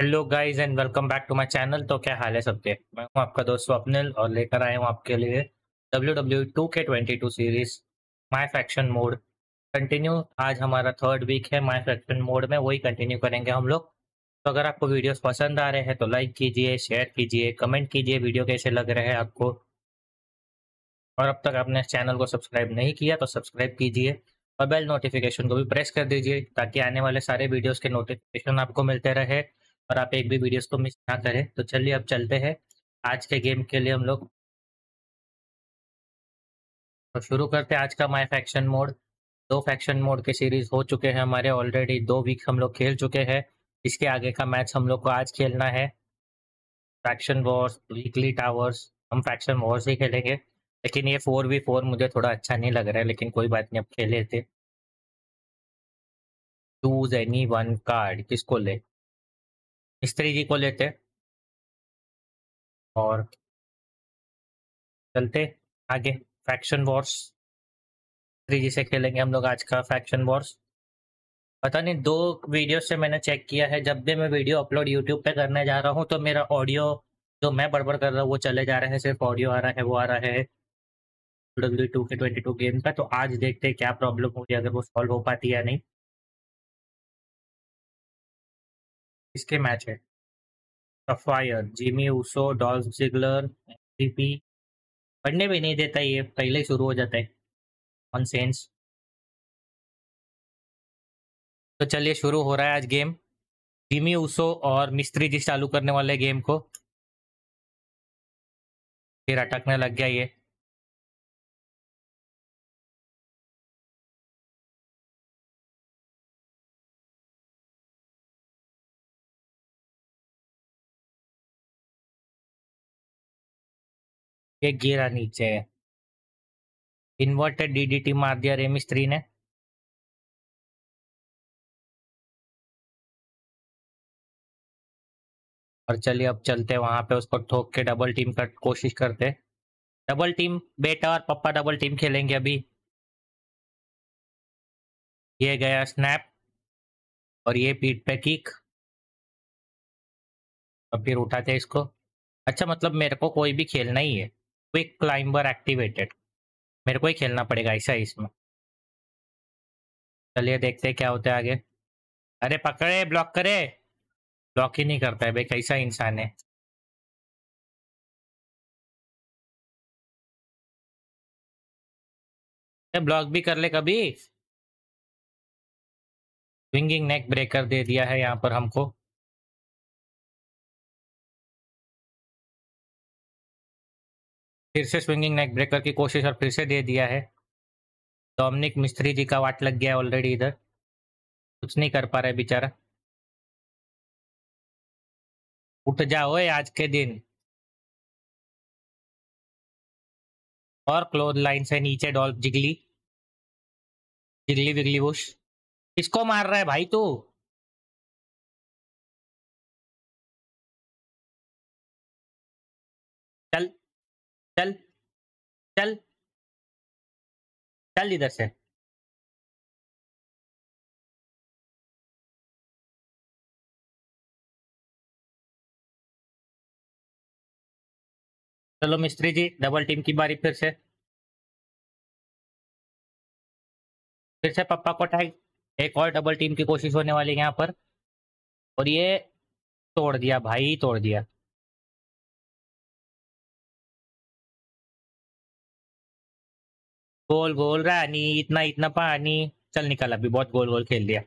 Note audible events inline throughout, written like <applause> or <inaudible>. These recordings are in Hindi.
Hello guys and welcome back to my channel तो क्या हाल है सबके? मैं हूँ आपका दोस्त स्वप्निल, और लेकर आया हूँ आपके लिए W W two K twenty two series my faction mode continue आज हमारा थर्ड वीक है माई फैक्शन मोड में, वही कंटिन्यू करेंगे हम लोग। तो अगर आपको वीडियोस पसंद आ रहे हैं तो लाइक कीजिए शेयर कीजिए कमेंट कीजिए वीडियो कैसे लग रहे हैं आपको। और अब तक आपने चैनल को सब्सक्राइब नहीं किया तो सब्सक्राइब कीजिए, और बेल नोटिफिकेशन को भी प्रेस कर दीजिए, ताकि आने वाले सारे वीडियोज़ के नोटिफिकेशन आपको मिलते रहे। और आप एक भी वीडियोस को मिस ना करें। तो चलिए अब चलते हैं। आज के गेम के लिए हम लोग तो शुरू करते हैं। आज का माई फैक्शन मोड दो फैक्शन मोड के सीरीज़ हो चुके हैं हमारे। ऑलरेडी दो वीक हम लोग खेल चुके हैं। इसके आगे का मैच हम लोग को आज खेलना है। फैक्शन वॉर्स वीकली टावर्स हम फैक्शन वॉर्स ही खेलेंगे। लेकिन ये फोर वी फोर मुझे थोड़ा अच्छा नहीं लग रहा है, लेकिन कोई बात नहीं, अब खेले थे चूज़ एनी वन कार्ड किसको ले? मिस्त्री जी को लेते और चलते आगे फैक्शन वॉर्स थ्री जी से खेलेंगे हम लोग आज का फैक्शन वॉर्स पता नहीं, दो वीडियो से मैंने चेक किया है। जब भी मैं वीडियो अपलोड यूट्यूब पे करने जा रहा हूँ तो मेरा ऑडियो जो मैं बड़बड़ कर रहा हूँ, वो चले जा रहे हैं। सिर्फ़ ऑडियो आ रहा है, वो आ रहा है W two K twenty two game का तो आज देखते हैं क्या प्रॉब्लम होगी, अगर वो सॉल्व हो पाती है या नहीं। किसके मैच है? Sapphire Jimmy Uso Dolph Ziggler MVP पढ़ने भी नहीं देता ये, पहले ही शुरू हो जाता है। ऑन सेंस तो चलिए शुरू हो रहा है आज गेम जिमी ऊसो और मिस्त्री जी चालू करने वाले गेम को। फिर अटकने लग गया ये। ये गिरा नीचे इन्वर्टेड डीडीटी मार दिया रे मिस्त्री ने और चलिए अब चलते वहाँ पे उसको ठोक के डबल टीम का कोशिश करते डबल टीम बेटा और पप्पा डबल टीम खेलेंगे अभी ये गया स्नैप और ये पीठ पे किक फिर उठाते इसको अच्छा मतलब मेरे को कोई भी खेलना ही है क्विक क्लाइंबर एक्टिवेटेड मेरे को ही खेलना पड़ेगा ऐसा इसमें। चलिए देखते हैं क्या होता है आगे। अरे पकड़े ब्लॉक करे। ब्लॉक ही नहीं करता है भाई, कैसा इंसान है। ब्लॉक भी कर ले कभी। स्विंगिंग नेक ब्रेकर दे दिया है यहाँ पर हमको। फिर से स्विंगिंग नेक ब्रेकर की कोशिश और फिर से दे दिया है। डोमिनिक मिस्त्री जी का वाट लग गया है ऑलरेडी इधर। कुछ नहीं कर पा रहा बेचारा। उठ जाओ आज के दिन। और क्लोथ लाइन से नीचे डॉल जिगली। जिगली विगली बुश। किसको मार रहा है भाई तू? चल। चल चल। चल इधर से। चलो मिस्त्री जी डबल टीम की बारी फिर से। फिर से पप्पा को टैग एक और डबल टीम की कोशिश होने वाली है यहाँ पर। और ये तोड़ दिया, भाई तोड़ दिया। गोल गोल रानी, इतना इतना पानी। चल निकल अभी, बहुत गोल गोल खेल दिया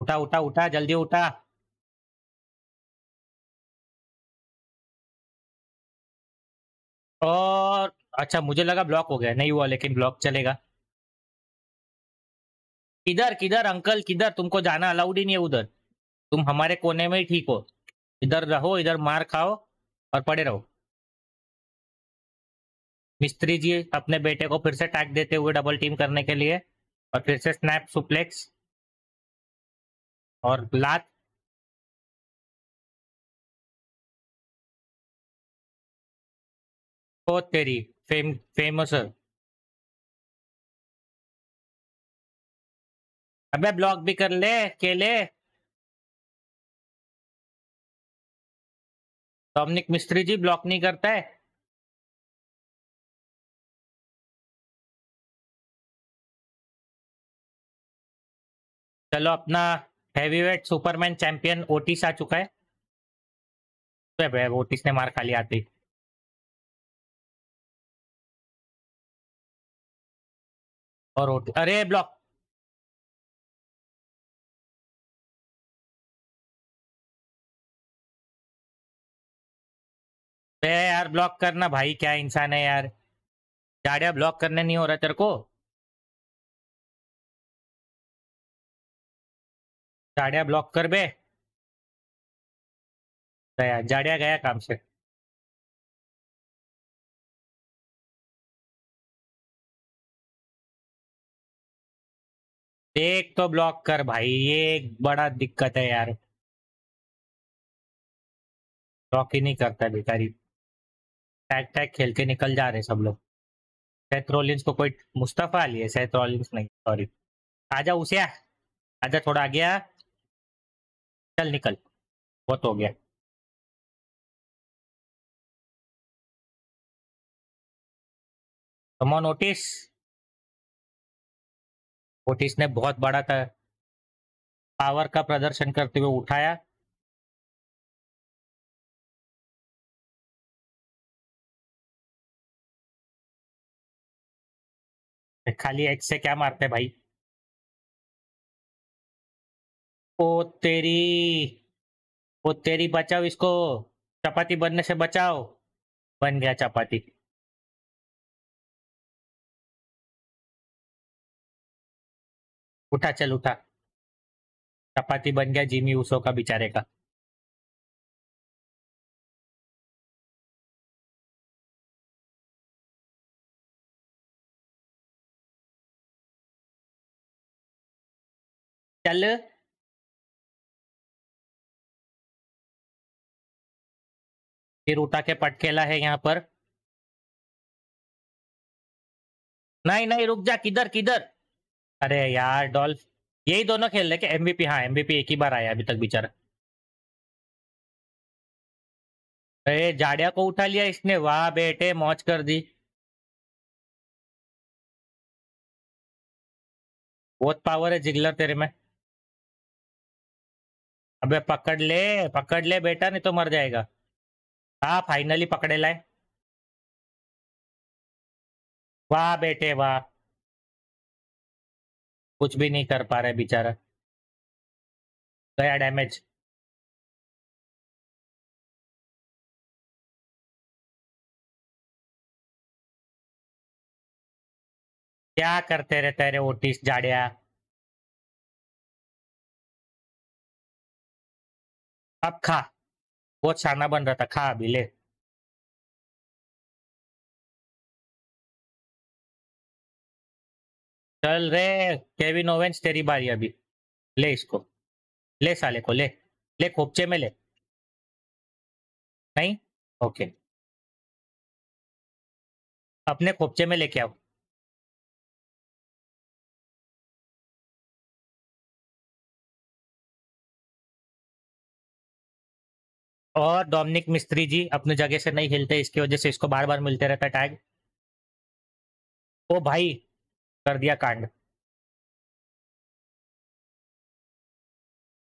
उठा उठा उठा, जल्दी उठा। और अच्छा मुझे लगा ब्लॉक हो गया। नहीं हुआ, लेकिन ब्लॉक चलेगा। किधर किधर, अंकल, किधर? तुमको जाना अलाउड ही नहीं है उधर। तुम हमारे कोने में ही ठीक हो। इधर रहो, इधर मार खाओ और पड़े रहो। मिस्त्री जी अपने बेटे को फिर से टैग देते हुए डबल टीम करने के लिए और फिर से स्नैप सुप्लेक्स और लात। तेरी फेम फ़ेमस अबे ब्लॉक भी कर ले केले डोमिनिक मिस्त्री जी ब्लॉक नहीं करता है। चलो, अपना हैवीवेट सुपरमैन चैंपियन ओटिस आ चुका है। तो ओटिस ने मार खा लिया आते और ओटी अरे ब्लॉक यार ब्लॉक करना भाई, क्या इंसान है यार। जाड़िया ब्लॉक करने नहीं हो रहा तेरे को? जाड़िया ब्लॉक कर बे। गया, जाड़िया गया काम से। एक तो ब्लॉक कर भाई ये एक बड़ा दिक्कत है यार। ब्लॉक ही नहीं करता बेचारी टैग टैग खेल के निकल जा रहे सब लोग। सेथ रॉलिंस को कोई मुस्तफ़ा अली है नहीं सॉरी आजा उसे आजा थोड़ा आ। गया चल निकल। बहुत हो गया। कमॉन ओटिस ओटिस ने बहुत बड़ा था। पावर का प्रदर्शन करते हुए उठाया। खाली एक्स से क्या मारते भाई? ओ तेरी ओ तेरी बचाओ इसको। चपाती बनने से बचाओ। बन गया चपाती। उठा, चल उठा। चपाती बन गया जिमी उसो का बेचारे का। चल। फिर उठा के पटकेला है यहाँ पर। नहीं नहीं, रुक जा, किधर किधर? अरे यार, डॉल्फ, यही दोनों खेल रहे एमवीपी हाँ एमवीपी एक ही बार आया अभी तक बेचारा। अरे जाड़िया को उठा लिया इसने। वाह बेटे, मौज कर दी। बहुत पावर है जिगलर तेरे में। अबे पकड़ ले पकड़ ले बेटा, नहीं तो मर जाएगा। हाँ फाइनली लाए वाह बेटे वाह कुछ भी नहीं कर पा रहे बेचारा. गया डैमेज क्या करते रहते रे ओटिस जाड़िया? अब खा. बहुत शाना बन रहा था, खा अभी, ले। चल रे केविन ओवेंस तेरी बारी अभी। ले इसको। ले साले को, ले। ले खोपचे में ले। नहीं? ओके। अपने खोपचे में लेके आओ। और डोमिनिक मिस्त्री जी अपनी जगह से नहीं हिलते, इसकी वजह से इसको बार बार मिलते रहता टैग। ओ भाई, कर दिया कांड।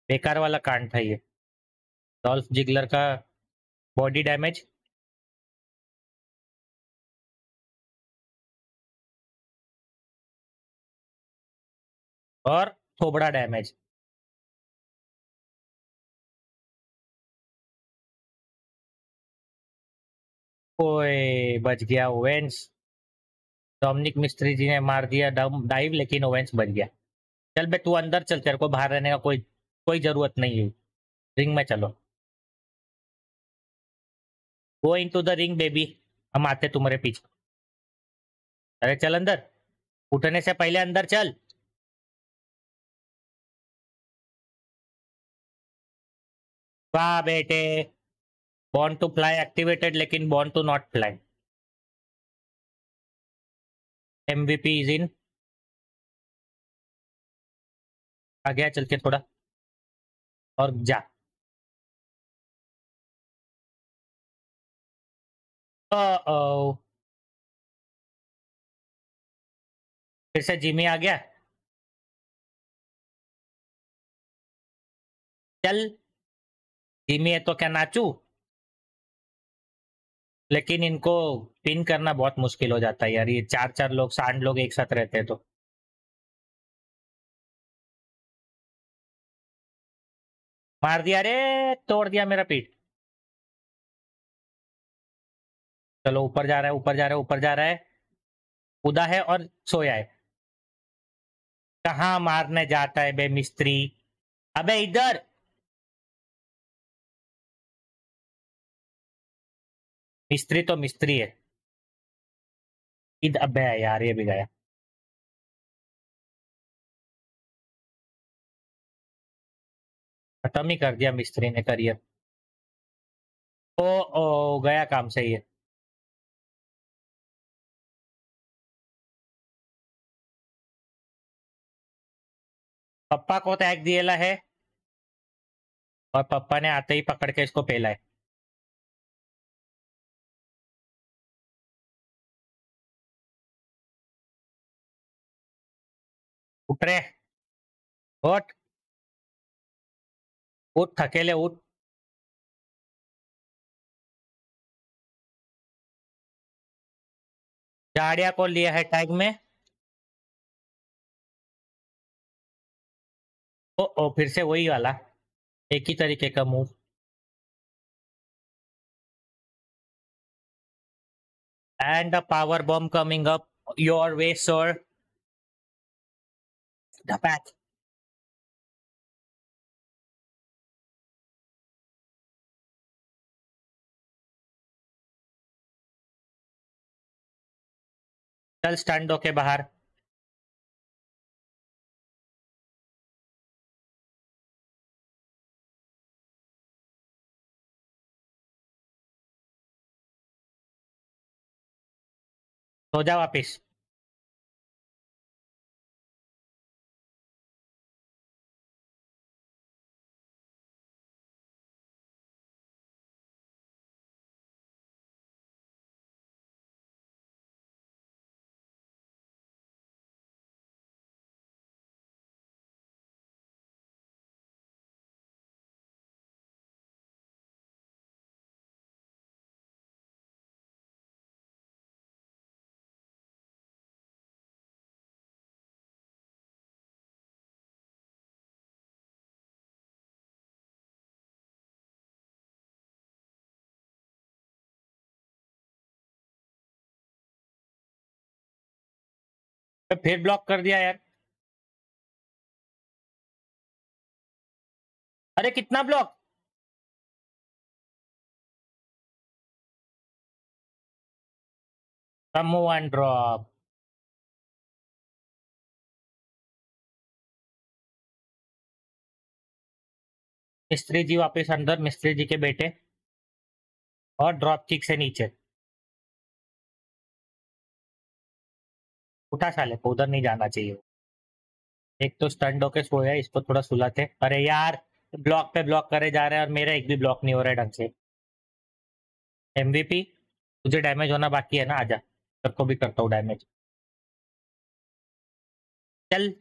बेकार वाला कांड था ये। डॉल्फ जिगलर का बॉडी डैमेज। और थोबड़ा डैमेज। ओए बच गया ओवेंस डोमिनिक मिस्त्री जी ने मार दिया डाइव लेकिन ओवेंस बच गया चल बे तू अंदर चल तेरे को बाहर रहने का कोई कोई ज़रूरत नहीं है रिंग में चलो go into the ring baby हम आते तुम्हारे पीछे अरे चल अंदर उठने से पहले अंदर चल वाह बेटे बॉन्ड टू फ्लाई एक्टिवेटेड लेकिन bond to not fly MVP is in आ गया चल के थोड़ा। और जा। फिर से जिमी आ गया। चल। जिमी है तो क्या नाचू? लेकिन इनको पिन करना बहुत मुश्किल हो जाता है यार। ये चार चार लोग, साठ लोग एक साथ रहते हैं तो। मार दिया रे तोड़ दिया मेरा पीठ चलो, ऊपर जा रहा है, ऊपर जा रहा है, ऊपर जा रहा है। कूदा है और सोया है। कहा मारने जाता है बे मिस्त्री? अबे इधर! मिस्त्री तो मिस्त्री है। इधर अबे यार, ये भी गया। खत्म ही कर दिया मिस्त्री ने करियर। ओ ओ, गया काम सही है पप्पा को टैग दिएला है। और पप्पा ने आते ही पकड़ के इसको पेला है। उठ रे उठ। उठ, थकेले उठ। गाड़िया को लिया है टैग में। ओ ओ, फिर से वही वाला। एक ही तरीके का move and a power bomb coming up your way, sir. The path चल स्टैंड होके बाहर। सो जा वापिस। फिर ब्लॉक कर दिया यार। अरे कितना ब्लॉक someone drop मिस्त्री जी वापस अंदर, मिस्त्री जी के बेटे। और ड्रॉप किक से नीचे। उठा साले, को उधर नहीं जाना चाहिए। एक तो स्टंट होके सोया, इसको थोड़ा सुलाते अरे यार ब्लॉक पे ब्लॉक करे जा रहे हैं और मेरा एक भी ब्लॉक नहीं हो रहा है ढंग से। एमवीपी तुझे डैमेज होना बाकी है ना, आजा। तेरे को भी करता हूँ डैमेज चल।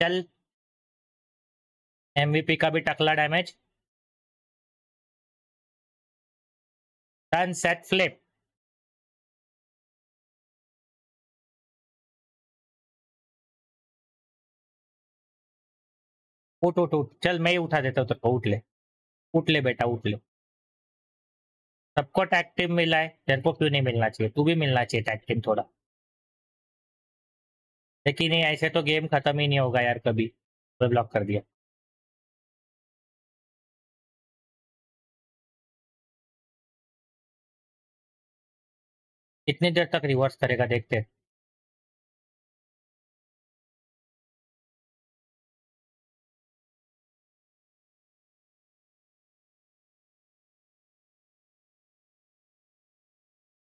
चल। एमवीपी का भी टकला डैमेज सेट फ्लिप उठ उठ उठ। चल, मैं ही उठा देता हूँ को उठ ले। उठ ले बेटा, उठ ले। सबको टैग टीम मिला है। तेरे को क्यों नहीं मिलना चाहिए? तू भी मिलना चाहिए टैग टीम थोड़ा। लेकिन ऐसे तो गेम खत्म ही नहीं होगा यार कभी। तो ब्लॉक कर दिया। कितनी देर तक रिवर्स करेगा देखते हैं।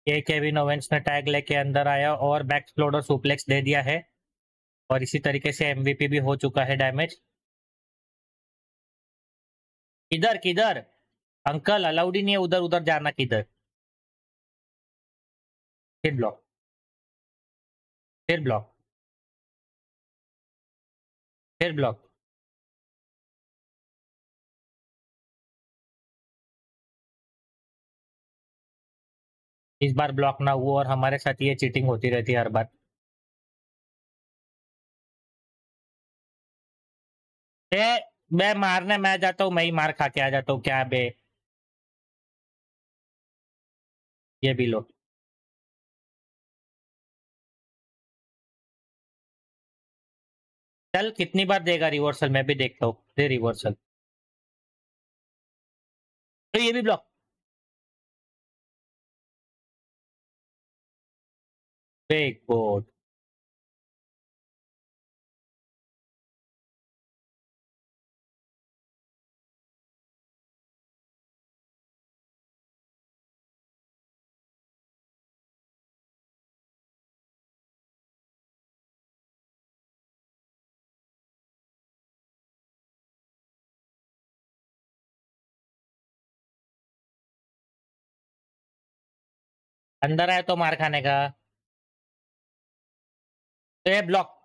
के केविन ओवेंस ने टैग लेके अंदर आया और बैक एक्सप्लोडर सुप्लेक्स दे दिया है। और इसी तरीके से एमवीपी भी हो चुका है डैमेज किधर किधर? अंकल अलाउड ही नहीं है उधर उधर जाना किधर? फिर ब्लॉक फिर ब्लॉक फिर ब्लॉक इस बार ब्लॉक ना हुआ और हमारे साथ ये चीटिंग होती रहती है हर बार। ए, मैं मारने मैं जाता हूँ मैं ही मार खा के आ जाता हूँ क्या बे? ये भी लो। चल कितनी बार देगा रिवर्सल मैं भी देखता हूँ दे रिवर्सल तो ये भी ब्लॉक बोर्ड अंदर आए तो मार खाने का। तो ये ब्लॉक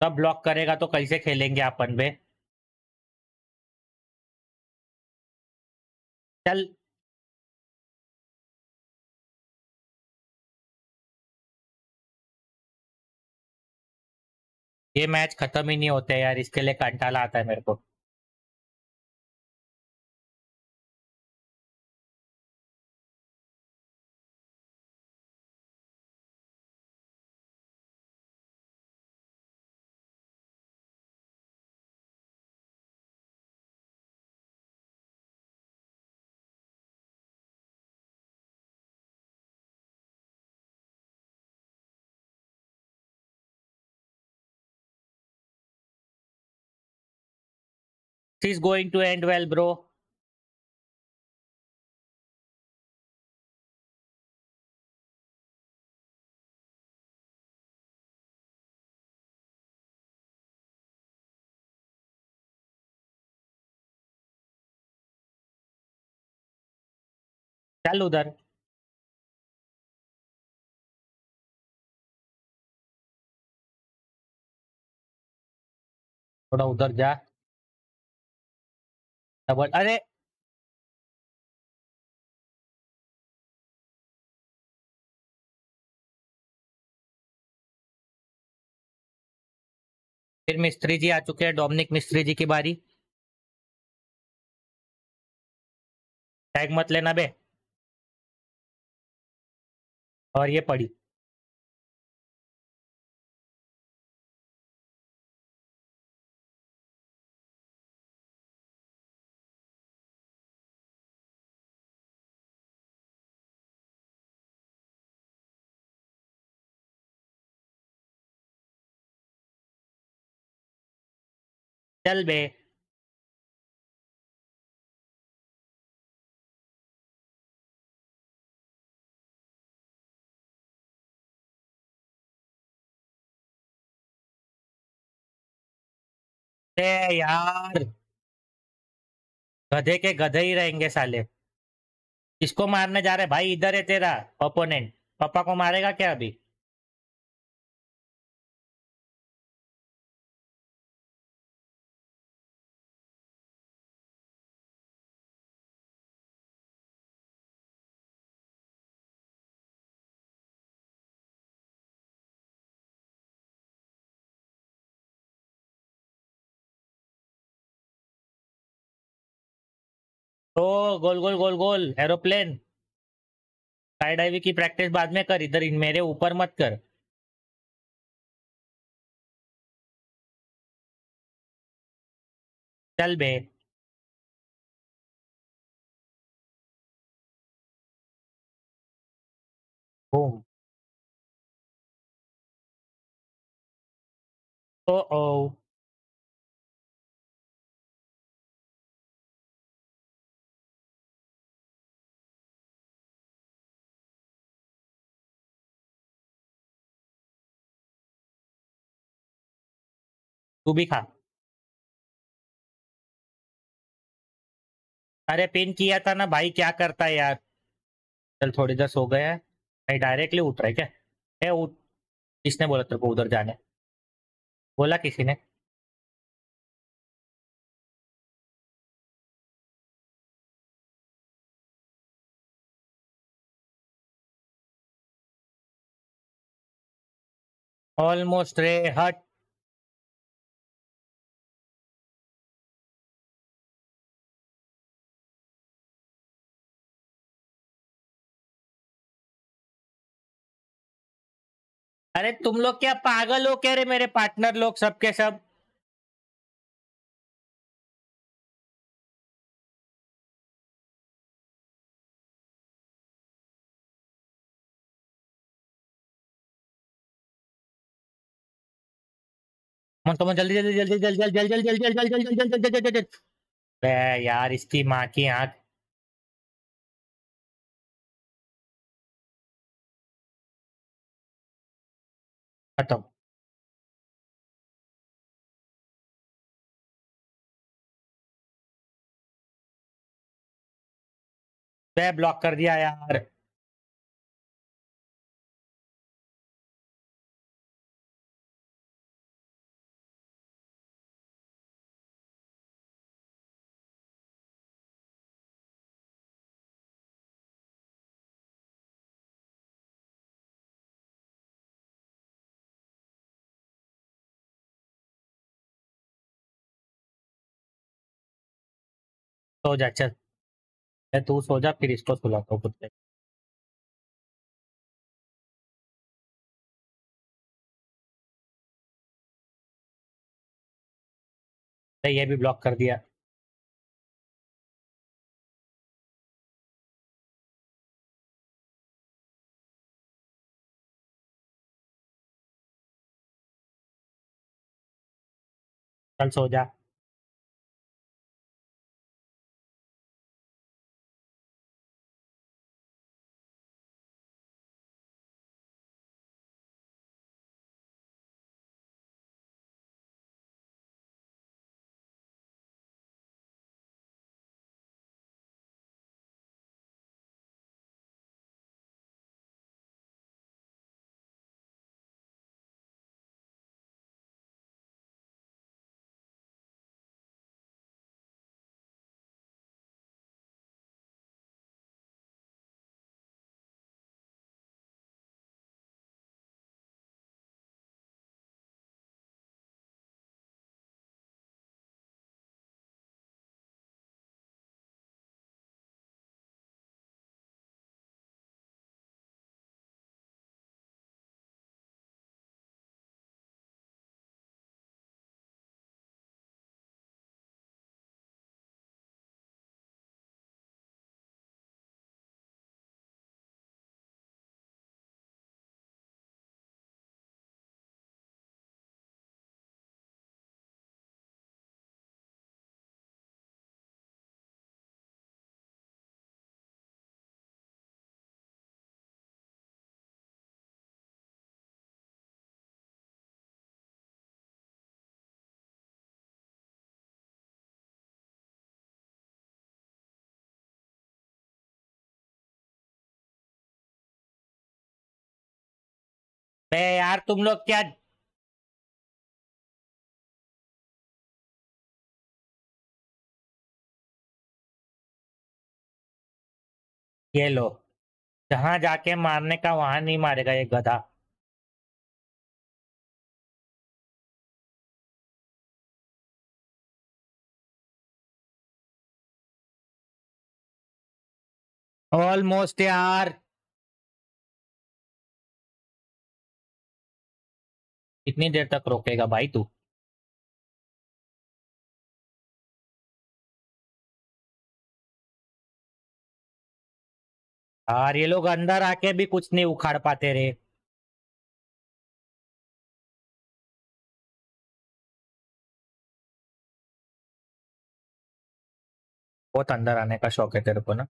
सब ब्लॉक करेगा तो कैसे खेलेंगे अपन में? चल। ये मैच खत्म ही नहीं होते यार, इसके लिए कंटाला आता है मेरे को। Is going to end well, bro. चल उधर थोड़ा उधर जा डबल अरे! फिर मिस्त्री जी आ चुके हैं, डोमिनिक मिस्त्री जी की बारी। टैग मत लेना बे। और ये पड़ी। चल बे। यार। गधे के गधे ही रहेंगे साले। इसको मारने जा रहे भाई, इधर है तेरा ओपोनेंट पापा को मारेगा क्या अभी? तो गोल गोल गोल गोल, एरोप्लेन. स्काई डाइविंग की प्रैक्टिस बाद में कर, इधर मेरे ऊपर मत कर. चल बे. बूम ओ ओ. तू भी खा। अरे पिन किया था ना भाई, क्या करता है यार? चल थोड़ी देर सो गया नहीं डायरेक्टली उठ रहा है क्या? है उठ। किसने बोला तेरे को उधर जाने? बोला किसी ने। ऑलमोस्ट रे, हट। अरे तुम लोग क्या पागल हो कह रहे मेरे पार्टनर लोग सबके सब मन तो जल्दी जल्दी जल्दी जल्दी जल्दी जल्दी जल्दी जल्दी जल्दी जल्दी जल्दी जल्दी यार इसकी माँ की आँख खत्म। ब्लॉक कर दिया यार। सो जा चल तू सो जा फिर इसको सुलाता हूँ कुत्ते ये भी ब्लॉक कर दिया। चल सो जा। यार तुम लोग क्या ये लो। जहाँ जाके मारने का वहाँ नहीं मारेगा ये गधा। ऑलमोस्ट यार। कितनी देर तक रोकेगा भाई तू? यार, ये लोग अंदर आके भी कुछ नहीं उखाड़ पाते रे। बहुत अंदर आने का शौक है तेरे को ना।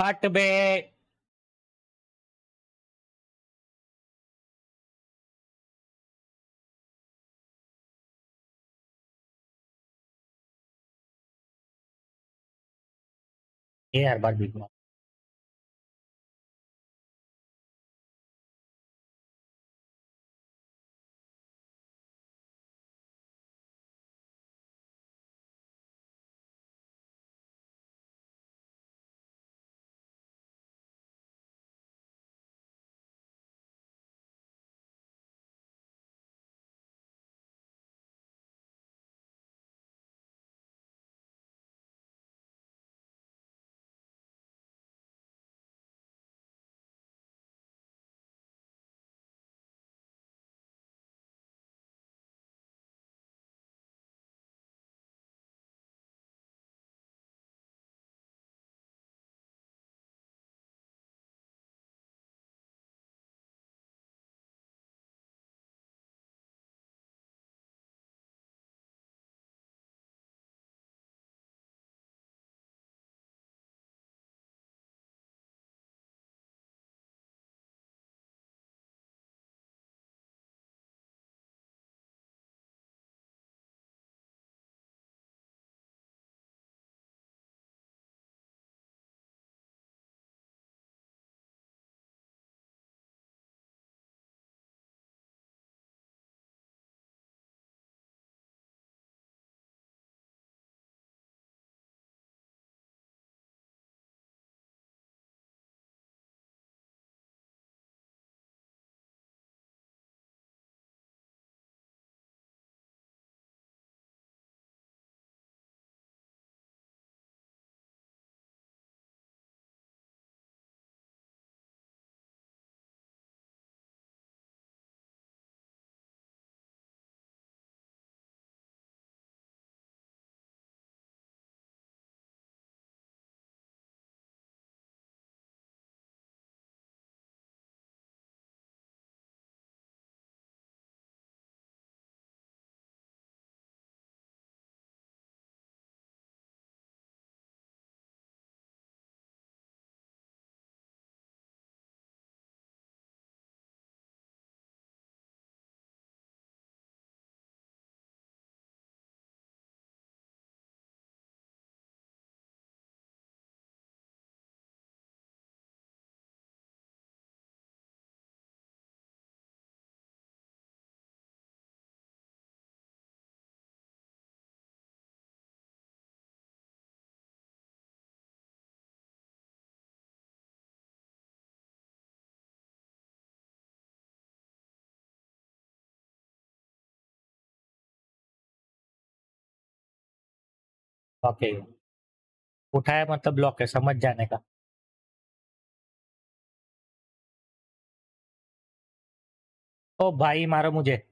हट बे। ये हर बार ओके उठाया मतलब ब्लॉक है, समझ जाने का। ओ भाई, मारो मुझे।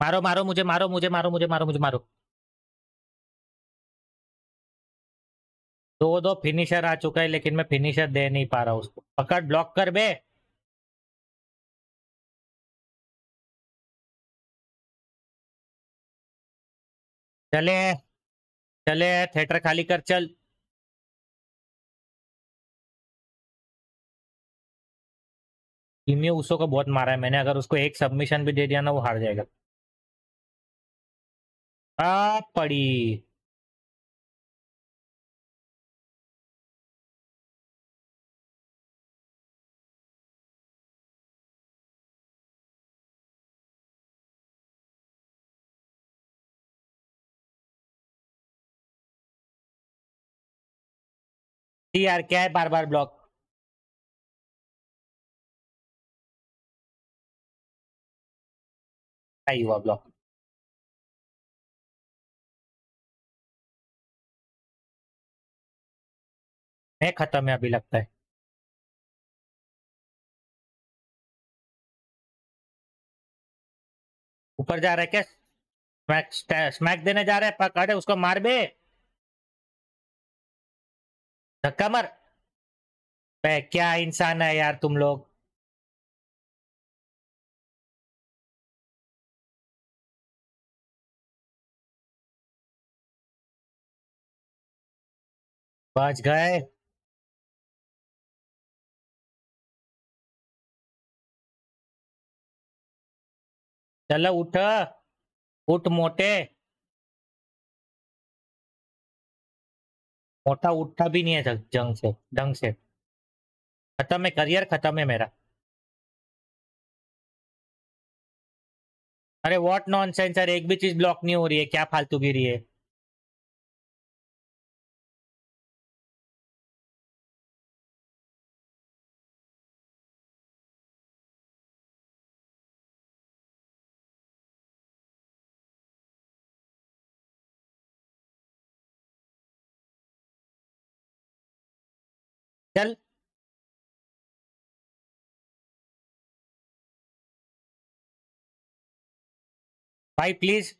मारो मारो मुझे मारो मुझे मारो मुझे मारो मुझे, मारो। दो दो फिनिशर आ चुका है, लेकिन मैं फिनिशर दे नहीं पा रहा उसको। पकड़ ब्लॉक कर बे। चले चले, थिएटर खाली कर, चल। किमियो उसो को बहुत मारा है मैंने, अगर उसको एक सबमिशन भी दे दिया ना, वो हार जाएगा। आ, पड़ी। यार क्या है? बार बार ब्लॉक क्या हुआ ब्लॉक मैं खत्म है अभी लगता है। ऊपर जा रहा है क्या? स्मैक स्मैक देने जा रहा है, पकड़े, उसको मार बे। धक्का मार क्या इंसान है यार तुम लोग बच गए चलो उठ उठ मोटे। मोटा उठा भी नहीं है जंग से ढंग से खत्म है करियर खत्म है मेरा अरे व्हाट नॉनसेंस सर एक भी चीज़ ब्लॉक नहीं हो रही है क्या फालतू गिरी है चल। भाई प्लीज़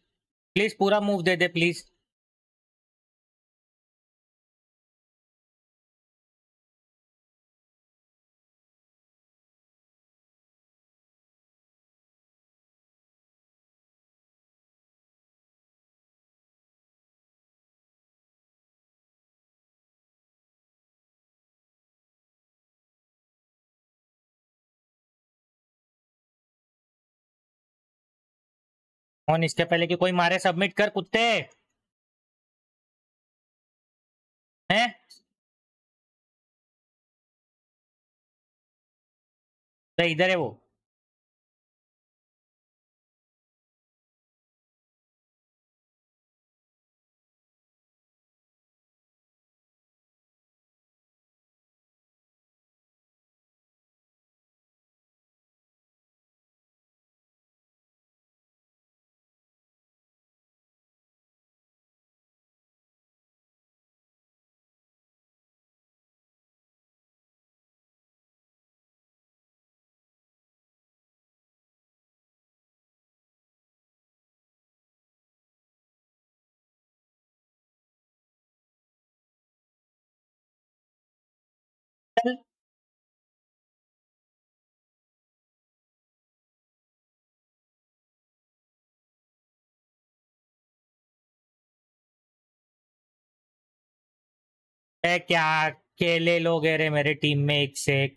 प्लीज़ पूरा मूव दे दे प्लीज़ और इसके पहले कि कोई मारे सबमिट कर कुत्ते। हैं? तो इधर है वो। क्या केले लोग रे मेरे टीम में एक से एक?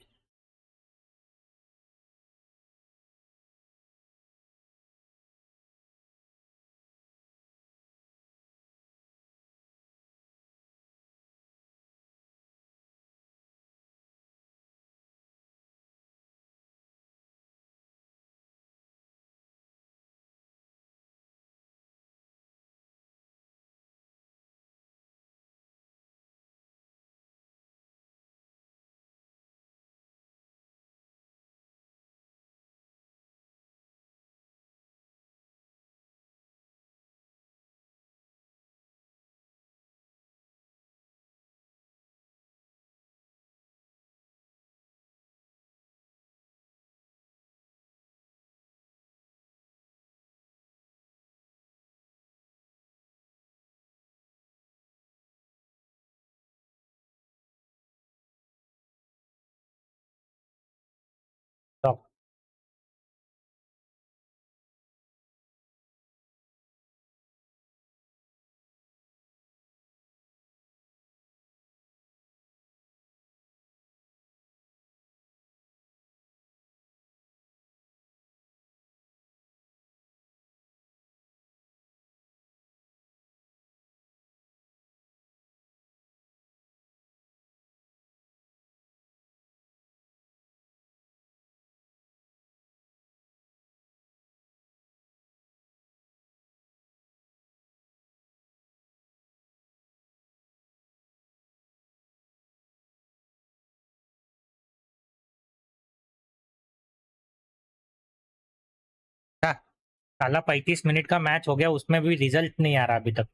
साला पैंतीस मिनट का मैच हो गया, उसमें भी रिज़ल्ट नहीं आ रहा अभी तक।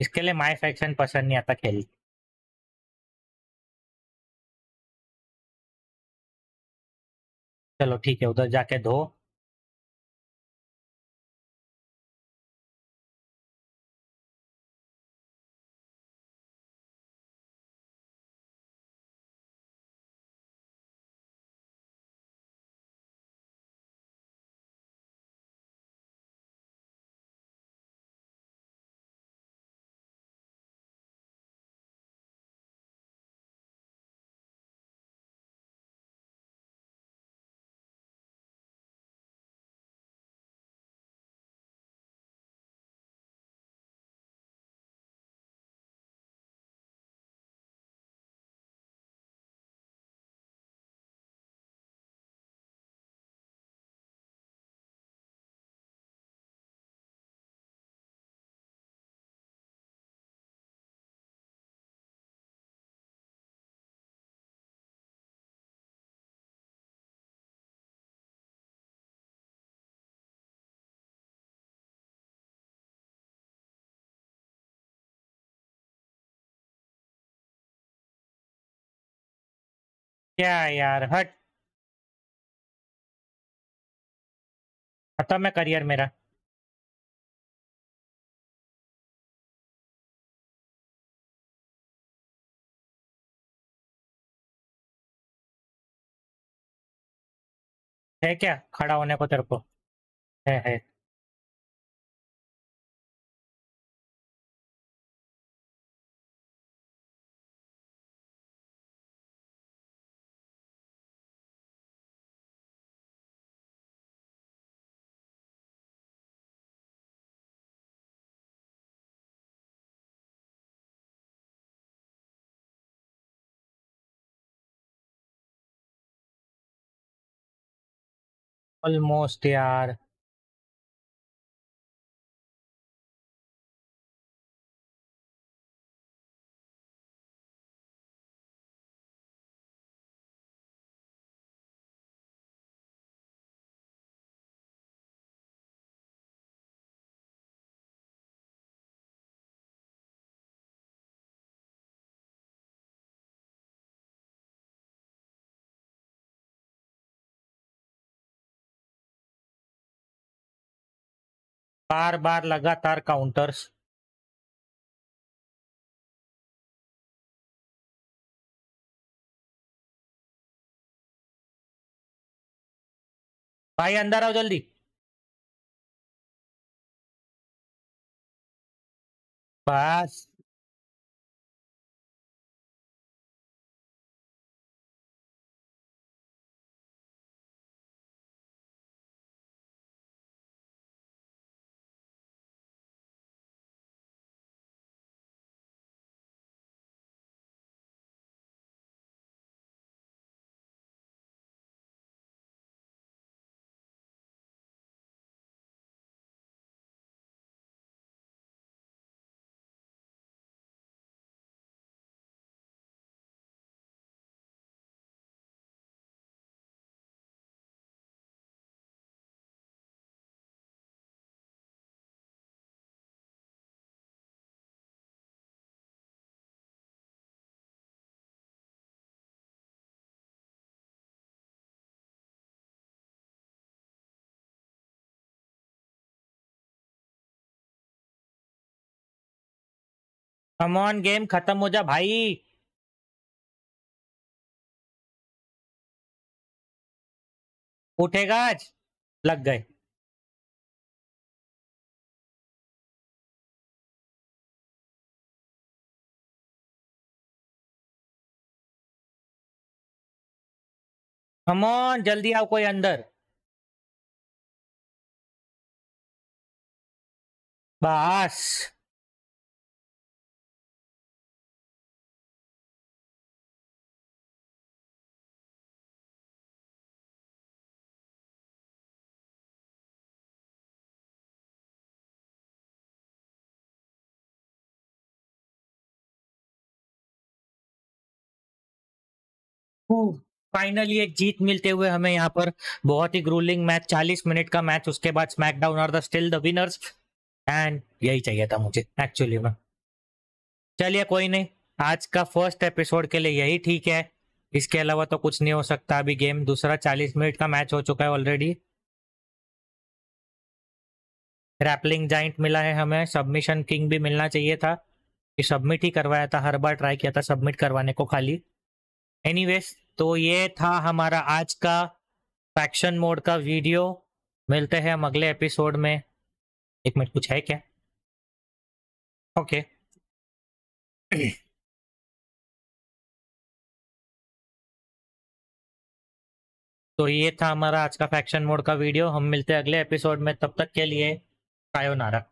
इसके लिए माई फैक्शन पसंद नहीं आता खेल। चलो ठीक है, उधर जाके धो क्या यार, हट। खत्म है करियर मेरा। है क्या? खड़ा होने को तेरे को। है है। ऑलमोस्ट यार बार बार लगातार काउंटर्स भाई अंदर आओ जल्दी। बस। कमॉन गेम खत्म हो जा भाई। उठेगा आज? लग गए। कमॉन जल्दी आओ कोई अंदर। बस। फाइनली एक जीत मिलते हुए हमें यहाँ पर बहुत ही ग्रूलिंग मैच 40 मिनट का मैच उसके बाद स्मैकडाउन और the still the winners and यही चाहिए था मुझे एक्चुअली में। चलिए कोई नहीं, आज का फ़र्स्ट एपिसोड के लिए यही ठीक है। इसके अलावा तो कुछ नहीं हो सकता, अभी गेम दूसरा 40 मिनट का मैच हो चुका है ऑलरेडी रैपलिंग जाइंट मिला है हमें सबमिशन किंग भी मिलना चाहिए था। कि सबमिट ही करवाया था, हर बार ट्राई किया था सबमिट करवाने को खाली। एनीवेज तो ये था हमारा आज का फैक्शन मोड का वीडियो मिलते हैं हम अगले एपिसोड में। एक मिनट, कुछ है क्या? ओके <clears throat> तो ये था हमारा आज का फैक्शन मोड का वीडियो हम मिलते हैं अगले एपिसोड में। तब तक के लिए कायोनारा